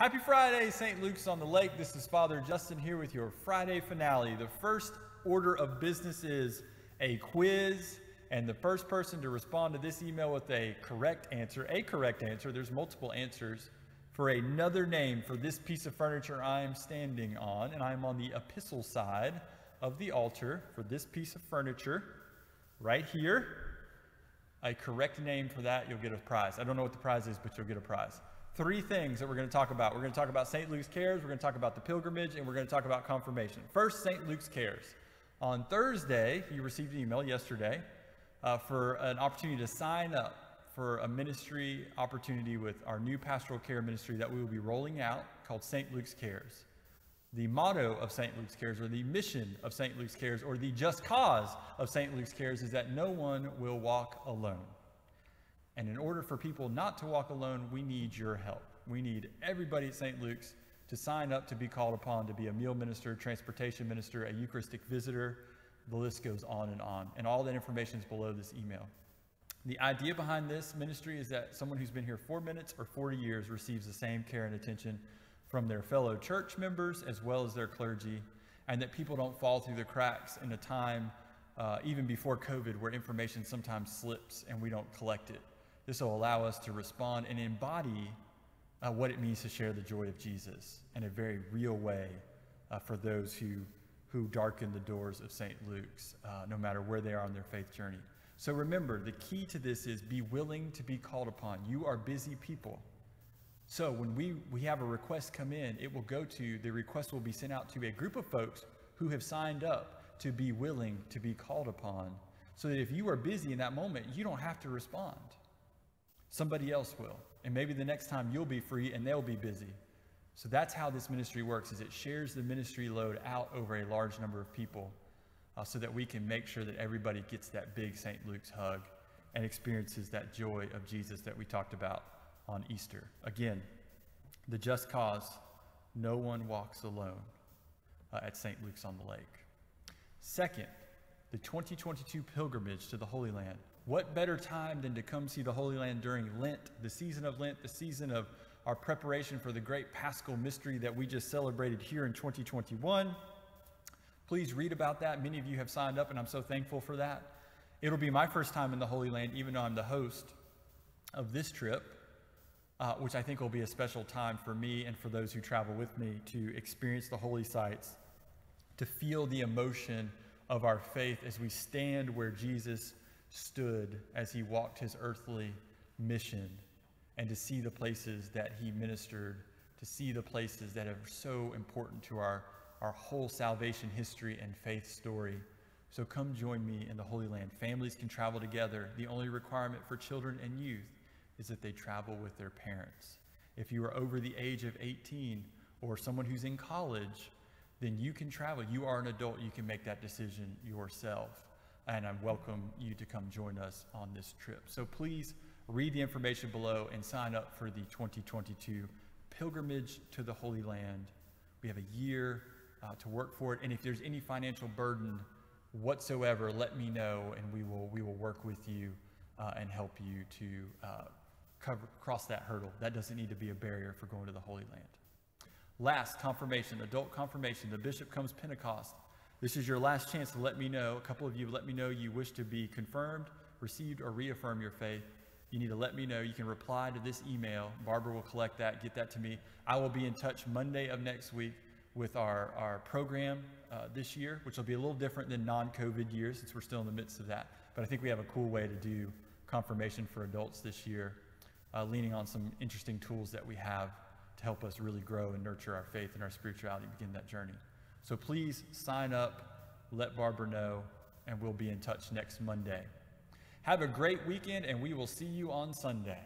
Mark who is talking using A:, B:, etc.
A: Happy Friday, St. Luke's on the Lake. This is Father Justin here with your Friday finale. The first order of business is a quiz, and the first person to respond to this email with a correct answer, a correct answer, there's multiple answers, for another name for this piece of furniture I am standing on, and I'm on the epistle side of the altar for this piece of furniture right here. A correct name for that, you'll get a prize. I don't know what the prize is, but you'll get a prize three things that we're going to talk about. We're going to talk about St. Luke's Cares, we're going to talk about the pilgrimage, and we're going to talk about confirmation. First, St. Luke's Cares. On Thursday, you received an email yesterday uh, for an opportunity to sign up for a ministry opportunity with our new pastoral care ministry that we will be rolling out called St. Luke's Cares. The motto of St. Luke's Cares, or the mission of St. Luke's Cares, or the just cause of St. Luke's Cares is that no one will walk alone. And in order for people not to walk alone, we need your help. We need everybody at St. Luke's to sign up to be called upon to be a meal minister, transportation minister, a Eucharistic visitor. The list goes on and on. And all that information is below this email. The idea behind this ministry is that someone who's been here four minutes or 40 years receives the same care and attention from their fellow church members as well as their clergy, and that people don't fall through the cracks in a time, uh, even before COVID, where information sometimes slips and we don't collect it. This will allow us to respond and embody uh, what it means to share the joy of Jesus in a very real way uh, for those who, who darken the doors of St. Luke's, uh, no matter where they are on their faith journey. So remember, the key to this is be willing to be called upon. You are busy people. So when we, we have a request come in, it will go to, the request will be sent out to a group of folks who have signed up to be willing to be called upon. So that if you are busy in that moment, you don't have to respond. Somebody else will. And maybe the next time you'll be free and they'll be busy. So that's how this ministry works is it shares the ministry load out over a large number of people uh, so that we can make sure that everybody gets that big St. Luke's hug and experiences that joy of Jesus that we talked about on Easter. Again, the just cause, no one walks alone uh, at St. Luke's on the Lake. Second, the 2022 pilgrimage to the Holy Land. What better time than to come see the Holy Land during Lent, the season of Lent, the season of our preparation for the great paschal mystery that we just celebrated here in 2021. Please read about that. Many of you have signed up, and I'm so thankful for that. It'll be my first time in the Holy Land, even though I'm the host of this trip, uh, which I think will be a special time for me and for those who travel with me to experience the holy sites, to feel the emotion of our faith as we stand where Jesus stood as he walked his earthly mission and to see the places that he ministered, to see the places that are so important to our, our whole salvation history and faith story. So come join me in the Holy Land. Families can travel together. The only requirement for children and youth is that they travel with their parents. If you are over the age of 18 or someone who's in college, then you can travel. You are an adult. You can make that decision yourself and I welcome you to come join us on this trip. So please read the information below and sign up for the 2022 pilgrimage to the Holy Land. We have a year uh, to work for it, and if there's any financial burden whatsoever, let me know, and we will we will work with you uh, and help you to uh, cover cross that hurdle. That doesn't need to be a barrier for going to the Holy Land. Last, confirmation, adult confirmation. The bishop comes Pentecost. This is your last chance to let me know. A couple of you let me know you wish to be confirmed, received, or reaffirm your faith. You need to let me know. You can reply to this email. Barbara will collect that, get that to me. I will be in touch Monday of next week with our, our program uh, this year, which will be a little different than non COVID years since we're still in the midst of that. But I think we have a cool way to do confirmation for adults this year, uh, leaning on some interesting tools that we have to help us really grow and nurture our faith and our spirituality, begin that journey. So please sign up, let Barbara know, and we'll be in touch next Monday. Have a great weekend, and we will see you on Sunday.